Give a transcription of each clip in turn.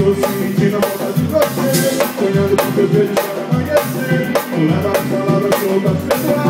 estou sentindo a vontade de você Sonhando com teu beijo para amanhecer Não Leva as palavras soltas pessoal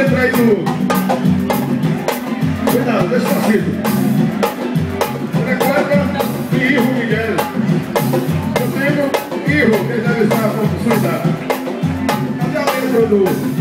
letra aí do... Fernando, eu Frequenta e Irro Miguel. Eu tenho Irro, quem deve estar a confusão da... Cadê a letra do...